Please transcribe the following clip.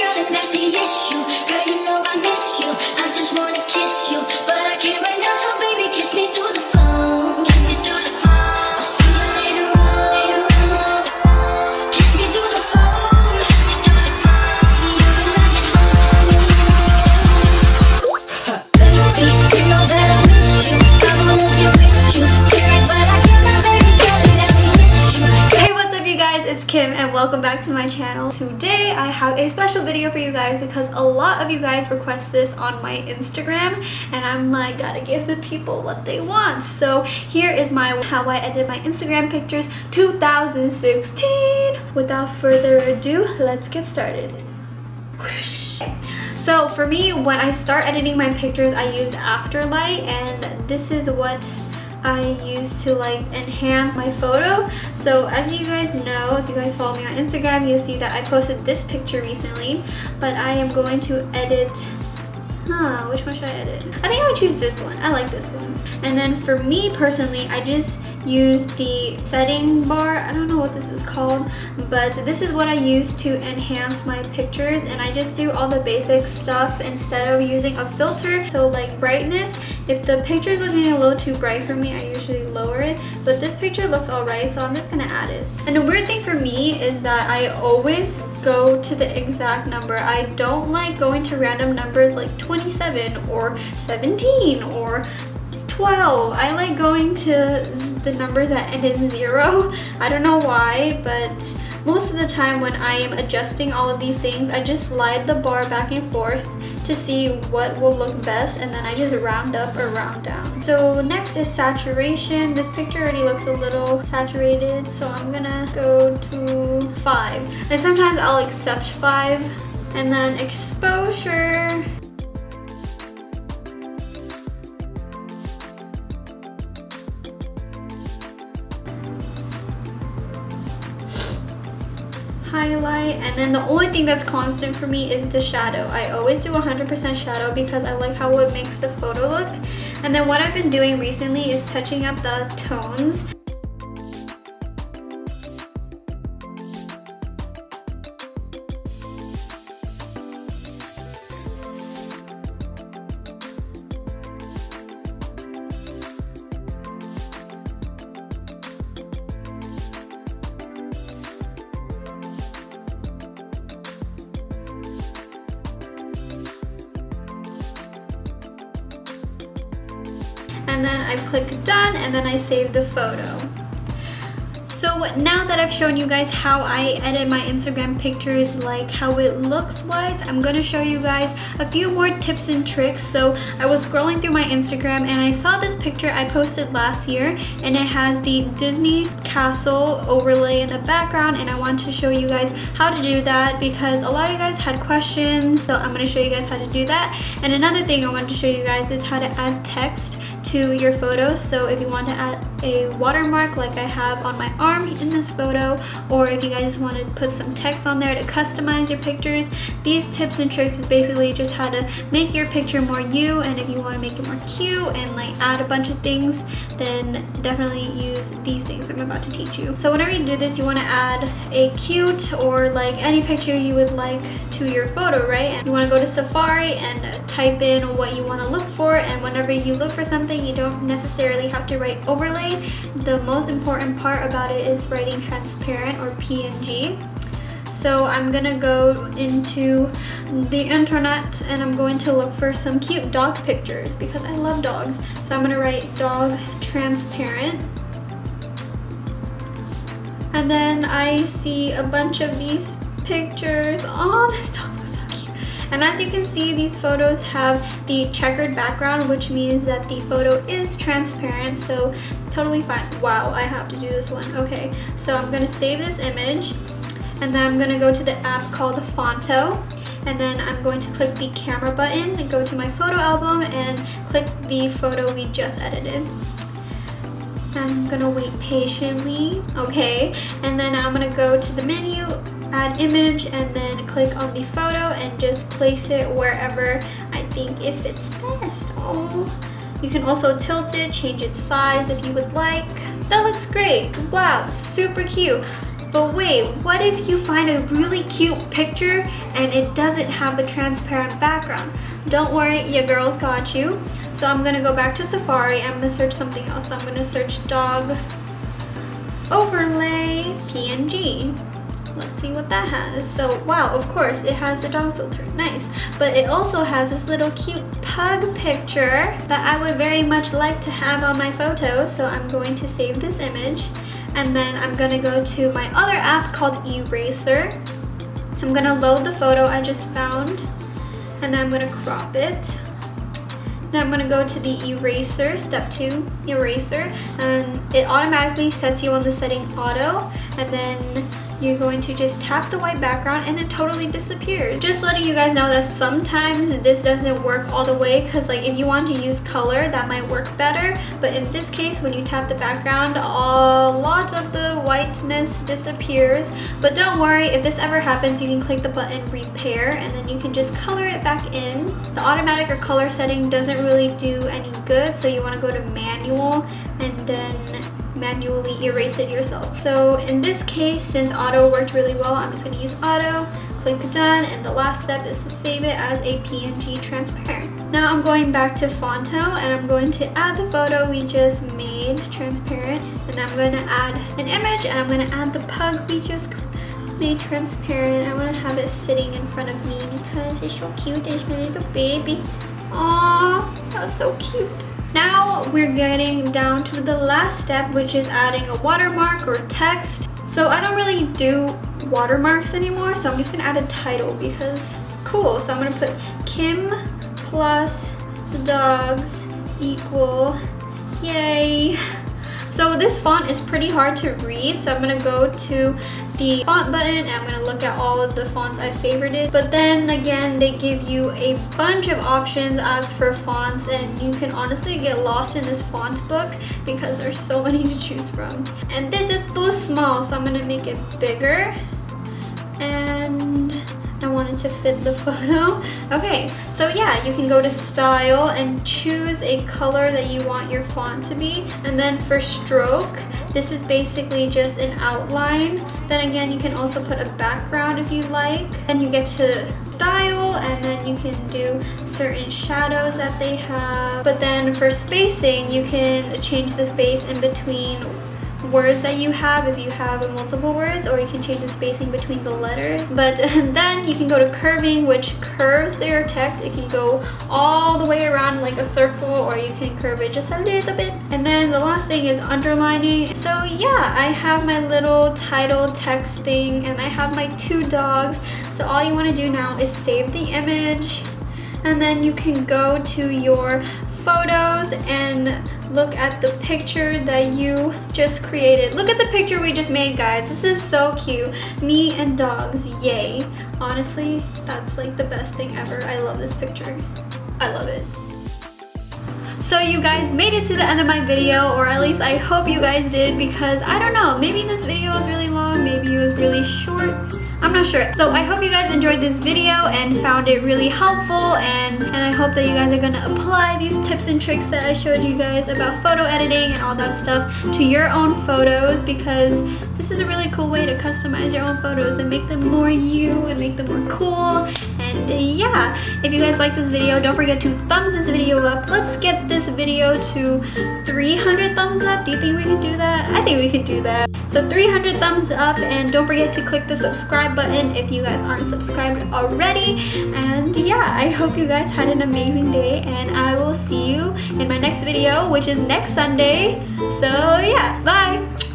and that's the issue. Girl, you welcome back to my channel. Today I have a special video for you guys because a lot of you guys request this on my Instagram and I'm like gotta give the people what they want. So here is my how I edited my Instagram pictures 2016. Without further ado, let's get started. So for me, when I start editing my pictures, I use Afterlight and this is what I use to like enhance my photo. So as you guys know, if you guys follow me on Instagram, you'll see that I posted this picture recently, but I am going to edit Huh, which one should I edit? I think I would choose this one. I like this one. And then for me personally, I just use the setting bar. I don't know what this is called, but this is what I use to enhance my pictures. And I just do all the basic stuff instead of using a filter. So like brightness, if the picture is looking a little too bright for me, I usually lower it. But this picture looks alright, so I'm just gonna add it. And the weird thing for me is that I always go to the exact number. I don't like going to random numbers like 27 or 17 or 12. I like going to the numbers that end in zero. I don't know why, but most of the time when I am adjusting all of these things, I just slide the bar back and forth to see what will look best and then I just round up or round down. So next is saturation. This picture already looks a little saturated, so I'm gonna go to five. And sometimes I'll accept five. And then exposure. Highlight and then the only thing that's constant for me is the shadow. I always do 100% shadow because I like how it makes the photo look. And then what I've been doing recently is touching up the tones and then I click done and then I save the photo. So now that I've shown you guys how I edit my Instagram pictures, like how it looks wise, I'm gonna show you guys a few more tips and tricks. So I was scrolling through my Instagram and I saw this picture I posted last year and it has the Disney castle overlay in the background and I want to show you guys how to do that because a lot of you guys had questions. So I'm gonna show you guys how to do that. And another thing I want to show you guys is how to add text to your photos. So if you want to add a watermark like I have on my arm in this photo, or if you guys want to put some text on there to customize your pictures, these tips and tricks is basically just how to make your picture more you, and if you want to make it more cute and like add a bunch of things, then definitely use these things I'm about to teach you. So whenever you do this, you want to add a cute or like any picture you would like to your photo, right? And you want to go to Safari and type in what you want to look for, and whenever you look for something, you don't necessarily have to write overlay. The most important part about it is writing transparent or PNG. So I'm gonna go into the internet and I'm going to look for some cute dog pictures because I love dogs. So I'm gonna write dog transparent. And then I see a bunch of these pictures. Oh, this dog. And as you can see, these photos have the checkered background, which means that the photo is transparent, so totally fine. Wow, I have to do this one. Okay, so I'm gonna save this image, and then I'm gonna go to the app called Phonto, and then I'm going to click the camera button and go to my photo album and click the photo we just edited. I'm gonna wait patiently, okay? And then I'm gonna go to the menu, add image, and then click on the photo and just place it wherever I think it fits best. Oh, you can also tilt it, change its size if you would like. That looks great, wow, super cute. But wait, what if you find a really cute picture and it doesn't have a transparent background? Don't worry, your girl's got you. So I'm gonna go back to Safari, I'm gonna search something else. I'm gonna search dog overlay PNG. Let's see what that has. So wow, of course, it has the dog filter, nice. But it also has this little cute pug picture that I would very much like to have on my photo. So I'm going to save this image and then I'm gonna go to my other app called Eraser. I'm gonna load the photo I just found and then I'm gonna crop it. Then I'm gonna go to the eraser, step two, eraser, and it automatically sets you on the setting auto, and then you're going to just tap the white background and it totally disappears. Just letting you guys know that sometimes this doesn't work all the way because like if you want to use color that might work better but in this case when you tap the background a lot of the whiteness disappears but don't worry if this ever happens you can click the button repair and then you can just color it back in. The automatic or color setting doesn't really do any good so you want to go to manual and then manually erase it yourself. So in this case, since auto worked really well, I'm just gonna use auto, click done, and the last step is to save it as a PNG transparent. Now I'm going back to Phonto and I'm going to add the photo we just made transparent and I'm going to add an image and I'm going to add the pug we just made transparent. I want to have it sitting in front of me because it's so cute. It's my little baby. Aww, that's so cute. Now we're getting down to the last step, which is adding a watermark or text. So I don't really do watermarks anymore, so I'm just gonna add a title because cool. So I'm gonna put Kim plus the dogs equal yay. So this font is pretty hard to read, so I'm gonna go to the font button and I'm gonna look at all of the fonts I favorited. But then again, they give you a bunch of options as for fonts and you can honestly get lost in this font book because there's so many to choose from. And this is too small, so I'm gonna make it bigger. And wanted to fit the photo. Okay, so yeah, you can go to style and choose a color that you want your font to be. And then for stroke, this is basically just an outline. Then again, you can also put a background if you like. Then you get to style and then you can do certain shadows that they have. But then for spacing, you can change the space in between words that you have if you have multiple words or you can change the spacing between the letters. But then you can go to curving which curves their text. It can go all the way around like a circle or you can curve it just a little bit. And then the last thing is underlining. So yeah I have my little title text thing and I have my two dogs. So all you want to do now is save the image and then you can go to your photos and look at the picture that you just created. Look at the picture we just made, guys. This is so cute. Me and dogs, yay. Honestly, that's like the best thing ever. I love this picture. I love it. So you guys made it to the end of my video, or at least I hope you guys did, because I don't know, maybe this video was really long, maybe it was really short. I'm not sure. So I hope you guys enjoyed this video and found it really helpful and, and I hope that you guys are gonna apply these tips and tricks that I showed you guys about photo editing and all that stuff to your own photos because this is a really cool way to customize your own photos and make them more you and make them more cool. And yeah, if you guys like this video, don't forget to thumbs this video up. Let's get this video to 300 thumbs up. Do you think we can do that? I think we can do that. So 300 thumbs up and don't forget to click the subscribe button if you guys aren't subscribed already. And yeah, I hope you guys had an amazing day and I will see you in my next video, which is next Sunday. So yeah, bye!